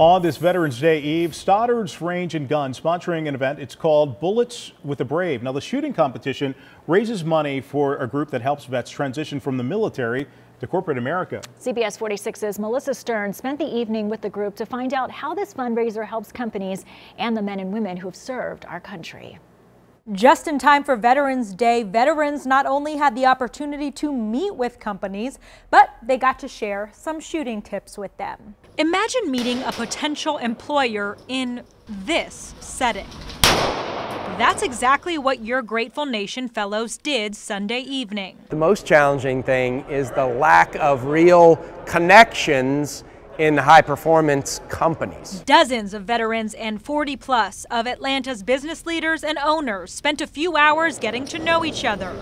On this Veterans Day Eve, Stoddard's Range and Gun sponsoring an event. It's called Bullets with the Brave. Now, the shooting competition raises money for a group that helps vets transition from the military to corporate America. CBS 46's Melissa Stern spent the evening with the group to find out how this fundraiser helps companies and the men and women who have served our country. Just in time for Veterans Day, veterans not only had the opportunity to meet with companies, but they got to share some shooting tips with them. Imagine meeting a potential employer in this setting. That's exactly what your Grateful Nation Fellows did Sunday evening. The most challenging thing is the lack of real connections in high performance companies. Dozens of veterans and 40 plus of Atlanta's business leaders and owners spent a few hours getting to know each other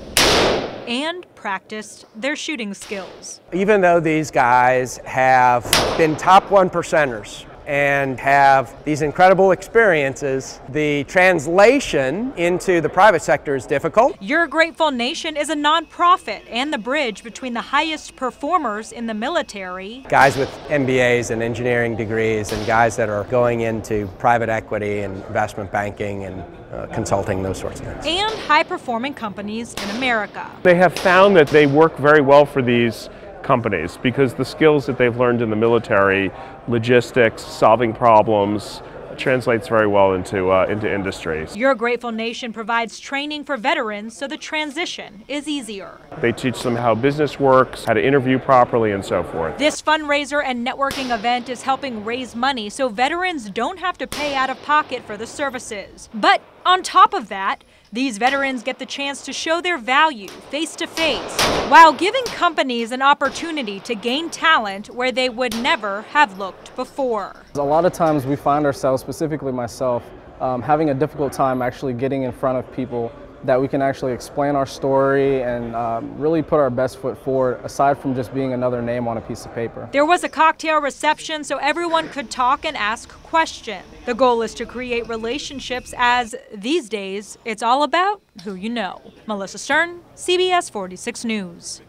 and practiced their shooting skills. Even though these guys have been top one percenters and have these incredible experiences, the translation into the private sector is difficult. Your Grateful Nation is a nonprofit and the bridge between the highest performers in the military. Guys with MBAs and engineering degrees and guys that are going into private equity and investment banking and uh, consulting, those sorts of things. And high performing companies in America. They have found that they work very well for these companies because the skills that they've learned in the military, logistics, solving problems, translates very well into uh, into industries. Your Grateful Nation provides training for veterans so the transition is easier. They teach them how business works, how to interview properly, and so forth. This fundraiser and networking event is helping raise money so veterans don't have to pay out of pocket for the services. But on top of that, these veterans get the chance to show their value face to face while giving companies an opportunity to gain talent where they would never have looked before. A lot of times we find ourselves, specifically myself, um, having a difficult time actually getting in front of people that we can actually explain our story and um, really put our best foot forward aside from just being another name on a piece of paper. There was a cocktail reception so everyone could talk and ask questions. The goal is to create relationships as these days it's all about who you know. Melissa Stern, CBS 46 News.